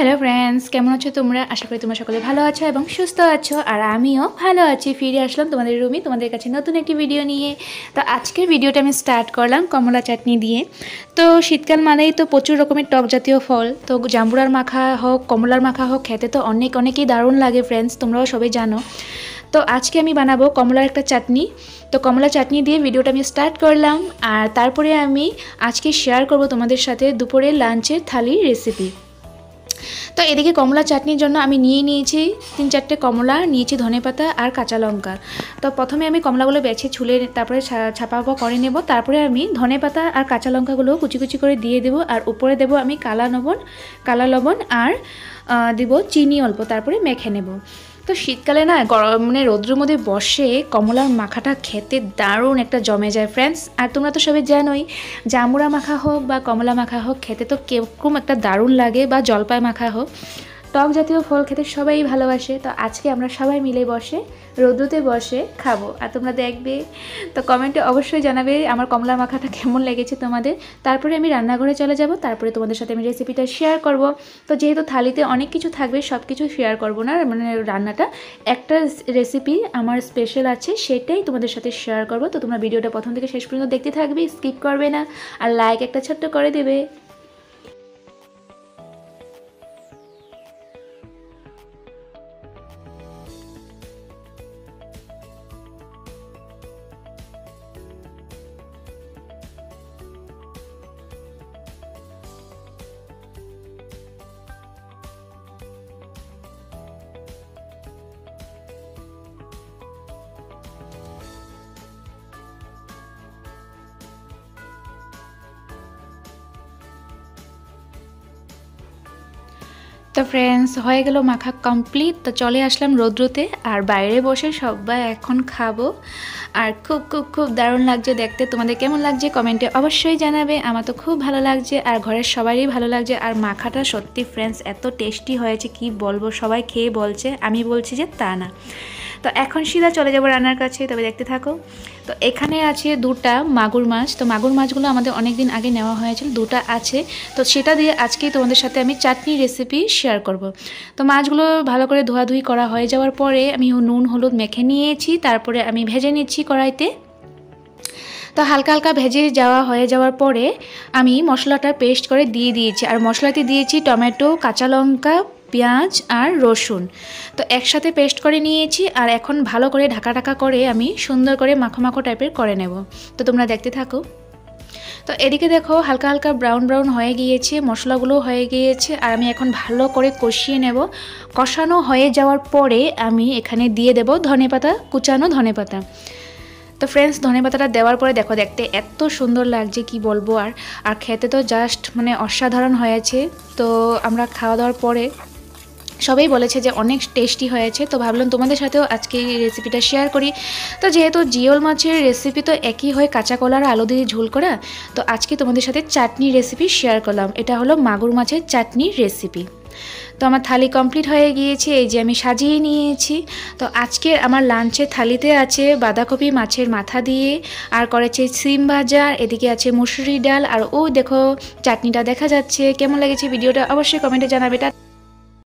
Hello friends কেমন আছো তোমরা? আশা করি তোমরা সকলে ভালো আছো এবং সুস্থ আছো, আর আমিও ভালো আছি। ফিরে আসলাম তোমাদের রুমে তোমাদের কাছে নতুন একটি ভিডিও নিয়ে। তো আজকের ভিডিওটা আমি স্টার্ট করলাম কমলা চাটনি দিয়ে। তো শীতকাল মানেই তো প্রচুর রকমের টক জাতীয় ফল। তো জাম্বুরার মাখা হোক, কমলার মাখা হোক, খেতে তো অনেক, অনেকেই দারুণ লাগে ফ্রেন্ডস তোমরাও সবাই জানো। তো আজকে আমি বানাবো কমলার একটা চাটনি। তো কমলা চাটনি দিয়ে ভিডিওটা আমি স্টার্ট করলাম, আর তারপরে আমি আজকে শেয়ার করব তোমাদের সাথে দুপুরে লাঞ্চের থালির রেসিপি তো এদিকে কমলা চাটনির জন্য আমি নিয়ে নিয়েছি তিন চারটে কমলা, নিয়েছি ধনে পাতা আর কাঁচা লঙ্কা। তো প্রথমে আমি কমলাগুলো বেছে ছুলে তারপরে ছাপা করে নেব। তারপরে আমি ধনে পাতা আর কাঁচা লঙ্কাগুলো কুচি কুচি করে দিয়ে দেব আর উপরে দেব আমি কালা লবণ কালা লবণ আর দেবো চিনি অল্প, তারপরে মেখে নেব। তো শীতকালে না গরম মানে রৌদ্রের মধ্যে বসে কমলার মাখাটা খেতে দারুণ একটা জমে যায় ফ্রেন্ডস আর তোমরা তো সবাই জানোই, জামুরা মাখা হোক বা কমলা মাখা হোক, খেতে তো কেরকম একটা দারুণ লাগে বা জলপাই মাখা হোক। টক জাতীয় ফল খেতে সবাই ভালোবাসে, তো আজকে আমরা সবাই মিলে বসে রোদ্রুতে বসে খাব। আর তোমরা দেখবে, তো কমেন্টে অবশ্যই জানাবে আমার কমলা মাখাটা কেমন লেগেছে তোমাদের। তারপরে আমি রান্নাঘরে চলে যাব, তারপরে তোমাদের সাথে আমি রেসিপিটা শেয়ার করব। তো যেহেতু থালিতে অনেক কিছু থাকবে সব কিছু শেয়ার করব না মানে রান্নাটা। একটা রেসিপি আমার স্পেশাল আছে, সেটাই তোমাদের সাথে শেয়ার করব। তো তোমরা ভিডিওটা প্রথম থেকে শেষ পর্যন্ত দেখতে থাকবে স্কিপ করবে না। আর লাইক একটা ছোট্ট করে দেবে। তো ফ্রেন্ডস হয়ে গেল মাখা কমপ্লিট তো চলে আসলাম রৌদ্রতে, আর বাইরে বসে সবাই এখন খাব। আর খুব খুব খুব দারুণ লাগছে দেখতে। তোমাদের কেমন লাগছে কমেন্টে অবশ্যই জানাবে। আমার তো খুব ভালো লাগছে, আর ঘরের সবারই ভালো লাগছে। আর মাখাটা সত্যি ফ্রেন্ডস এত টেস্টি হয়েছে, কি বলব? সবাই খেয়ে বলছে, আমি বলছি যে তা না। তো এখন সিধা চলে যাব রান্নার কাছে, তবে দেখতে থাকো। তো এখানে আছে দুটা মাগুর মাছ। তো মাগুর মাছগুলো আমাদের অনেক দিন আগে নেওয়া হয়েছিল, দুটা আছে। তো সেটা দিয়ে আজকেই তোমাদের সাথে আমি চাটনি রেসিপি শেয়ার করব। তো মাছগুলো ভালো করে ধোয়াধুয়ি করা হয়ে যাওয়ার পরে আমি নুন, হলুদ মেখে নিয়েছি, তারপরে আমি ভেজে নিচ্ছি কড়াইতে। তো হালকা হালকা ভেজে যাওয়া হয়ে যাওয়ার পরে আমি মশলাটা পেস্ট করে দিয়ে দিয়েছি। আর মশলাতে দিয়েছি টমেটো, কাঁচা লঙ্কা পেঁয়াজ আর রসুন। তো একসাথে পেস্ট করে নিয়েছি আর এখন ভালো করে ঢাকা ঢাকা করে আমি সুন্দর করে মাখো মাখো টাইপের করে নেব। তো তোমরা দেখতে থাকো। তো এদিকে দেখো হালকা হালকা ব্রাউন ব্রাউন হয়ে গিয়েছে, মশলাগুলো হয়ে গিয়েছে আর আমি এখন ভালো করে কষিয়ে নেব। কষানো হয়ে যাওয়ার পরে আমি এখানে দিয়ে দেব ধনে পাতা, কুচানো ধনে পাতা। তো ফ্রেন্ডস ধনে পাতাটা দেওয়ার পরে দেখো দেখতে এত সুন্দর লাগছে, কি বলব আর। আর খেতে তো জাস্ট মানে অসাধারণ হয়েছে। তো আমরা খাওয়া দাওয়ার পরে সবাই বলেছে যে অনেক টেস্টি হয়েছে। তো ভাবলাম তোমাদের সাথেও আজকে এই রেসিপিটা শেয়ার করি। তো যেহেতু জিওল মাছের রেসিপি তো একই হয় কাঁচা কলার আলু দিয়ে ঝোল করা, তো আজকে তোমাদের সাথে চাটনি রেসিপি শেয়ার করলাম। এটা হলো মাগুর মাছের চাটনির রেসিপি তো আমার থালি কমপ্লিট হয়ে গিয়েছে, এই যে আমি সাজিয়ে নিয়েছি। তো আজকে আমার লাঞ্চের থালিতে আছে বাঁধাকপি মাছের মাথা দিয়ে, আর করেছে সিম ভাজা, এদিকে আছে মুসুরি ডাল, আর ও দেখো চাটনিটা দেখা যাচ্ছে। কেমন লেগেছে ভিডিওটা অবশ্যই কমেন্টে জানাবে।